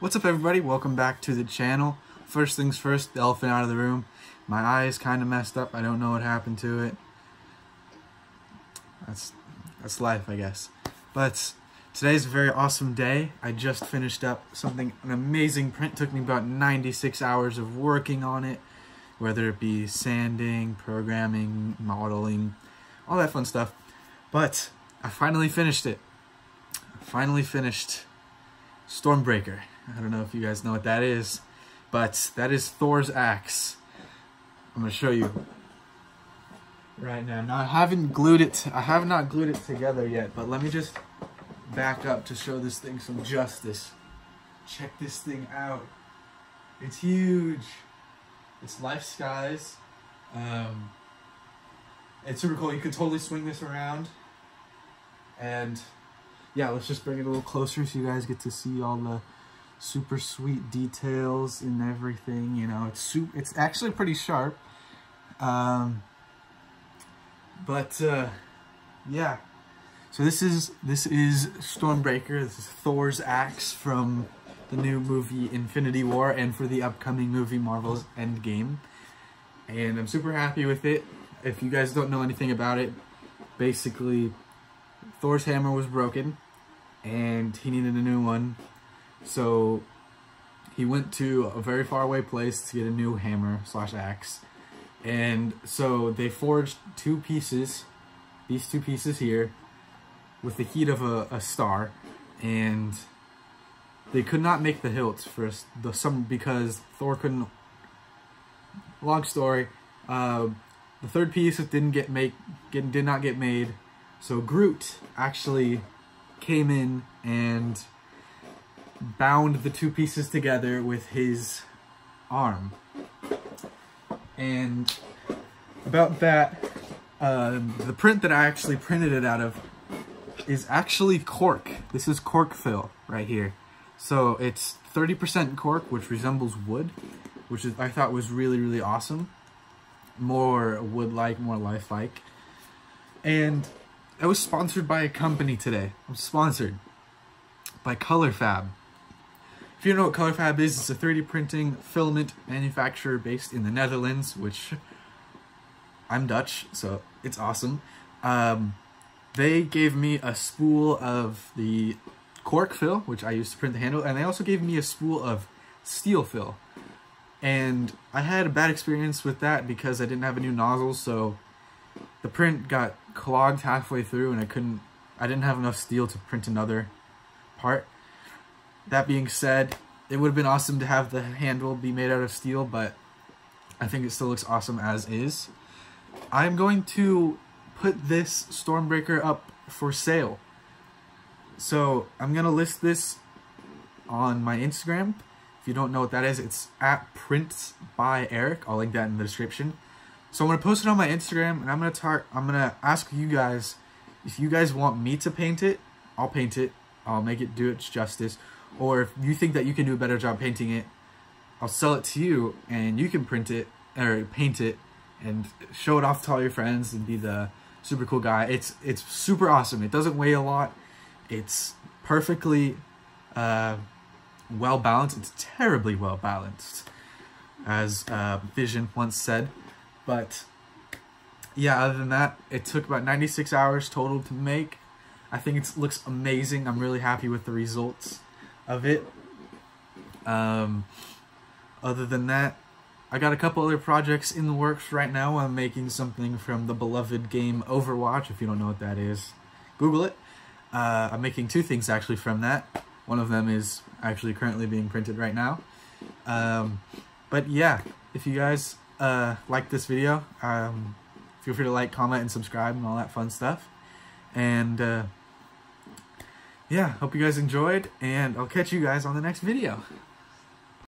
What's up everybody? Welcome back to the channel. First things first, the elephant out of the room. My eye is kind of messed up. I don't know what happened to it. That's that's life, I guess. But today's a very awesome day. I just finished up something, an amazing print. Took me about 96 hours of working on it, whether it be sanding, programming, modeling, all that fun stuff. But I finally finished it. I finally finished Stormbreaker. I don't know if you guys know what that is, but that is Thor's axe. I'm gonna show you right now. Now I haven't glued it, I have not glued it together yet, but let me just back up to show this thing some justice. Check this thing out. It's huge. It's life size. Um, it's super cool. You can totally swing this around. And yeah, let's just bring it a little closer so you guys get to see all the super sweet details and everything. You know, it's super, it's actually pretty sharp. Um, but uh, yeah, so this is this is Stormbreaker. This is Thor's axe from the new movie Infinity War and for the upcoming movie Marvel's Endgame. And I'm super happy with it. If you guys don't know anything about it, basically Thor's hammer was broken and he needed a new one. So he went to a very far away place to get a new hammer slash axe. And so they forged two pieces, these two pieces here, with the heat of a, a star. And they could not make the hilts for the some because Thor couldn't. Long story. Uh, the third piece didn't get make get, did not get made, so Groot actually came in and bound the two pieces together with his arm. And about that, uh, the print that I actually printed it out of is actually cork. This is cork fill right here. So it's 30% cork, which resembles wood, which is I thought was really, really awesome. More wood-like, more life-like. And I was sponsored by a company today. I'm sponsored by ColorFabb. If you know what ColorFabb is, it's a 3D printing filament manufacturer based in the Netherlands, which I'm Dutch, so it's awesome. Um, they gave me a spool of the cork fill, which I used to print the handle, and they also gave me a spool of steel fill. And I had a bad experience with that because I didn't have a new nozzle, so the print got clogged halfway through and I couldn't, I didn't have enough steel to print another part. That being said, it would have been awesome to have the handle be made out of steel, but I think it still looks awesome as is. I'm going to put this Stormbreaker up for sale. So I'm going to list this on my Instagram. If you don't know what that is, it's at Prints by Erik. I'll link that in the description. So I'm gonna post it on my Instagram, and I'm gonna talk. I'm gonna ask you guys if you guys want me to paint it. I'll paint it. I'll make it do its justice. Or if you think that you can do a better job painting it, I'll sell it to you, and you can print it or paint it and show it off to all your friends and be the super cool guy. It's it's super awesome. It doesn't weigh a lot. It's perfectly uh, well balanced. It's terribly well balanced, as uh, Vision once said. But yeah, other than that, it took about 96 hours total to make. I think it looks amazing. I'm really happy with the results of it. Um, other than that, I got a couple other projects in the works right now. I'm making something from the beloved game Overwatch. If you don't know what that is, Google it. Uh, I'm making two things actually from that. One of them is actually currently being printed right now. Um, but yeah, if you guys uh, like this video, um, feel free to like, comment, and subscribe and all that fun stuff. And uh, yeah, hope you guys enjoyed, and I'll catch you guys on the next video.